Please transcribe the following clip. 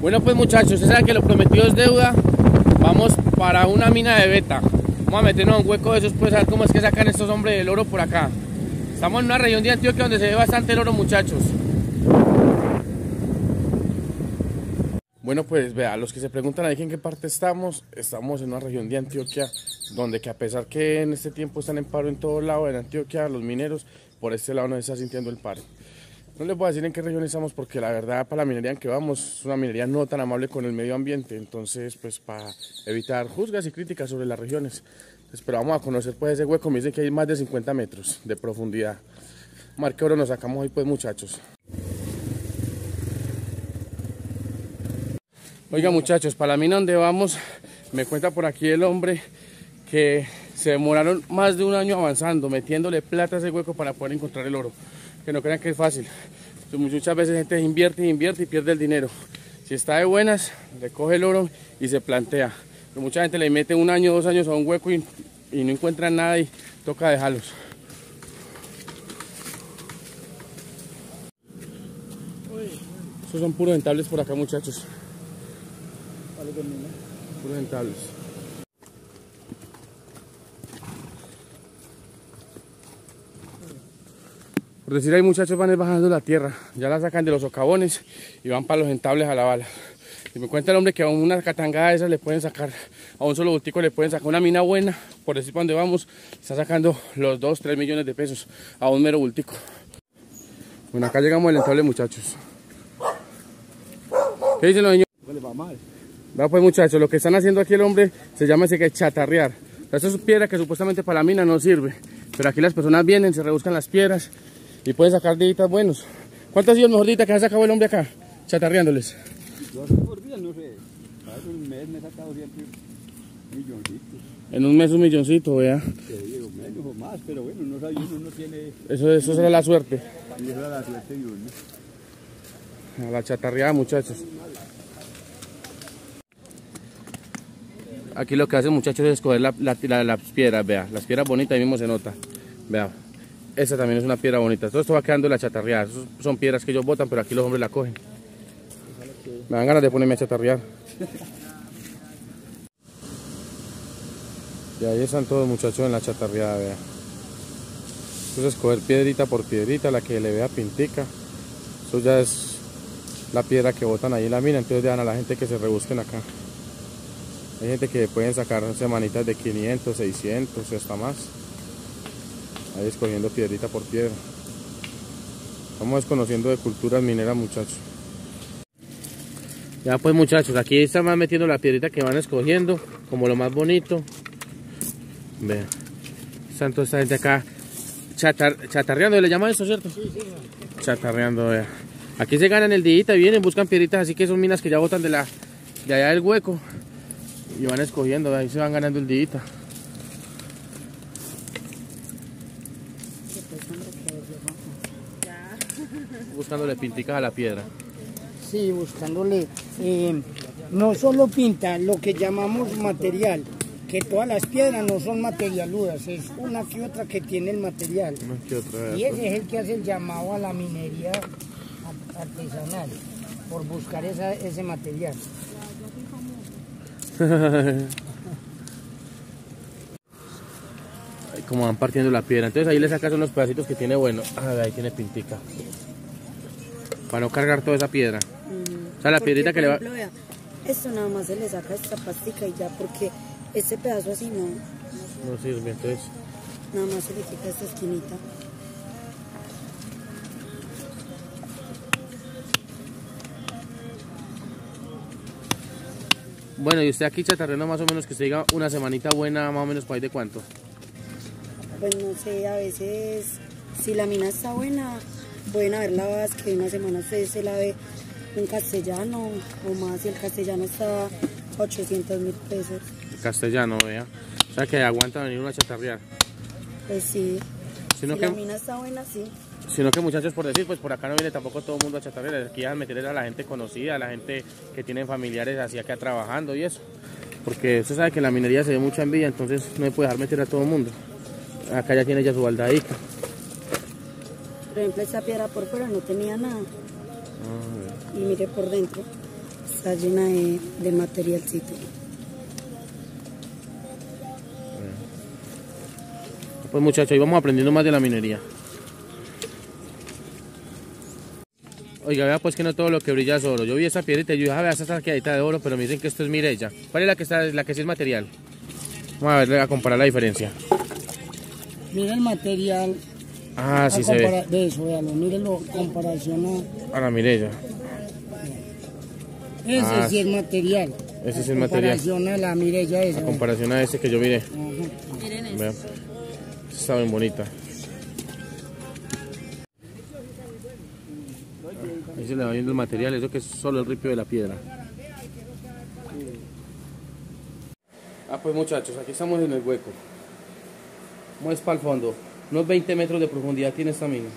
Bueno pues muchachos, ustedes saben que lo prometido es deuda. Vamos para una mina de beta. Vamos a meternos en un hueco de esos, pues a ver cómo es que sacan estos hombres del oro por acá. Estamos en una región de Antioquia donde se ve bastante el oro muchachos. Bueno pues vea, los que se preguntan ahí en qué parte estamos, estamos en una región de Antioquia donde que a pesar que en este tiempo están en paro en todo lado en Antioquia, los mineros, por este lado no se está sintiendo el paro. No les voy a decir en qué región estamos porque la verdad para la minería en que vamos es una minería no tan amable con el medio ambiente. Entonces pues para evitar juzgas y críticas sobre las regiones. Pues, pero vamos a conocer pues ese hueco. Me dicen que hay más de 50 metros de profundidad. Marque oro nos sacamos hoy pues muchachos. Oiga muchachos, para la mina donde vamos, me cuenta por aquí el hombre que se demoraron más de un año avanzando, metiéndole plata a ese hueco para poder encontrar el oro que no crean que es fácil. Muchas veces gente invierte, invierte y pierde el dinero. Si está de buenas, recoge el oro y se plantea. Pero mucha gente le mete un año, dos años a un hueco y, y no encuentra nada y toca dejarlos. Estos son puros dentables por acá muchachos. Puros dentables. Por decir, hay muchachos van bajando la tierra, ya la sacan de los socavones y van para los entables a la bala. Y me cuenta el hombre que a una catangada de esas le pueden sacar, a un solo botico le pueden sacar una mina buena, por decir para dónde vamos, está sacando los 2, 3 millones de pesos a un mero bultico. Bueno, acá llegamos al entable muchachos. ¿Qué dicen los niños? va mal. Va pues muchachos, lo que están haciendo aquí el hombre se llama ese que chatarrear. Esta es piedra que supuestamente para la mina no sirve, pero aquí las personas vienen, se rebuscan las piedras y pueden sacar deditas buenos. ¿Cuánto ha sido el mejor dita que ha sacado el hombre acá? Chatarreándoles. Yo por día no sé. Hace un mes me he sacado siempre milloncitos. En un mes un milloncito, vea. Te digo, menos o más, pero bueno, no sabe, uno no tiene... Eso, eso será la suerte. Y esa es la suerte de uno. A la chatarreada, muchachos. Aquí lo que hacen muchachos es escoger la, la, la- las piedras, vea. Las piedras bonitas ahí mismo se nota. Vea. Esta también es una piedra bonita. Todo esto va quedando en la chatarreada. Son piedras que ellos botan, pero aquí los hombres la cogen. Me dan ganas de ponerme a chatarrear. Y ahí están todos muchachos en la chatarreada, vea. Entonces escoger piedrita por piedrita, la que le vea pintica. Eso ya es la piedra que botan ahí en la mina, entonces dejan a la gente que se rebusquen acá. Hay gente que pueden sacar semanitas de 500, 600 y hasta más. Ahí escogiendo piedrita por piedra. Estamos desconociendo de culturas mineras, muchachos. Ya pues muchachos, aquí están más metiendo la piedrita que van escogiendo, como lo más bonito. Vean. Están toda esta gente acá chatar- chatarreando, ¿le llaman eso, cierto? Sí, sí. Chatarreando, vea. Aquí se ganan el día y vienen, buscan piedritas, así que son minas que ya botan de la de allá del hueco. Y van escogiendo, ahí se van ganando el día. Buscándole pinticas a la piedra. Sí, buscándole. eh, no solo pinta, lo que llamamos material, que todas las piedras no son materialudas, es una que otra que tiene el material. Y ese es el que hace el llamado a la minería artesanal, por buscar esa- ese material. como van partiendo la piedra. Entonces ahí le sacas unos pedacitos que tiene bueno. Ah, ahí tiene pintica. Para no cargar toda esa piedra. O sea, la Porque, piedrita que le va... vea, esto nada más se le saca esta pastica y ya, porque este pedazo así no, No sirve, entonces... nada más se le quita esta esquinita. Bueno, y usted aquí chatarreando más o menos que se diga una semanita buena, más o menos por ahí de cuánto. Pues no sé, a veces, si la mina está buena, pueden haber lavadas que una semana se la ve en castellano o más, y el castellano está a 800 mil pesos. Castellano, vea. O sea que aguanta venir una chatarrear. Pues sí, Sino si que, la mina está buena, sí. sino que muchachos, por decir, pues por acá no viene tampoco todo el mundo a chatarrear. Aquí a meter a la gente conocida, a la gente que tiene familiares así acá trabajando y eso. Porque usted sabe que en la minería se ve mucha envidia, entonces no se puede dejar meter a todo el mundo. Acá ya tiene ya su baldadica. Por ejemplo, esta piedra por fuera no tenía nada. Y mire por dentro, está llena de, de materialcito. Pues muchachos, ahí vamos aprendiendo más de la minería. Oiga, vea pues que no todo lo que brilla es oro. Yo vi esa piedrita y yo dije, ah, vea esa saqueadita de oro, pero me dicen que esto es mirella. ¿Cuál es la que está, la que sí es material? Vamos a ver, a comparar la diferencia. Mira el material. Ah, sí se ve. De eso, véalo. Mírenlo, comparación a. A la mirella. Ese Ah, sí es material. ese es material. comparación a la mirella esa. A comparación a ese que yo miré. Ajá. Vean. Está bien bonita. Ahí se le va viendo el material, eso que es solo el ripio de la piedra. Ah, pues muchachos, aquí estamos en el hueco. Vamos para el fondo. Unos 20 metros de profundidad tiene esta mina.